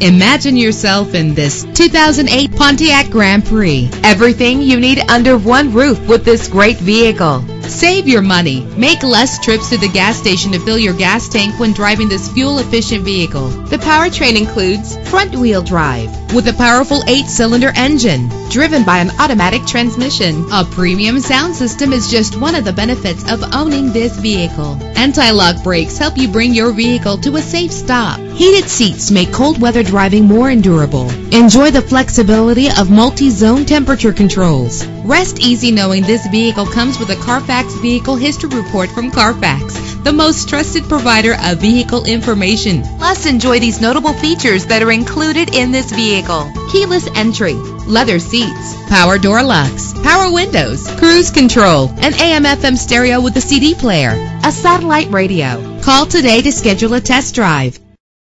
Imagine yourself in this 2008 Pontiac Grand Prix. Everything you need under one roof with this great vehicle. Save your money. Make less trips to the gas station to fill your gas tank when driving this fuel-efficient vehicle. The powertrain includes front-wheel drive with a powerful eight-cylinder engine driven by an automatic transmission. A premium sound system is just one of the benefits of owning this vehicle. Anti-lock brakes help you bring your vehicle to a safe stop. Heated seats make cold weather driving more endurable. Enjoy the flexibility of multi-zone temperature controls. Rest easy knowing this vehicle comes with a Carfax Vehicle History Report from Carfax, the most trusted provider of vehicle information. Plus, enjoy these notable features that are included in this vehicle. Keyless entry, leather seats, power door locks, power windows, cruise control, an AM FM stereo with a CD player, a satellite radio. Call today to schedule a test drive.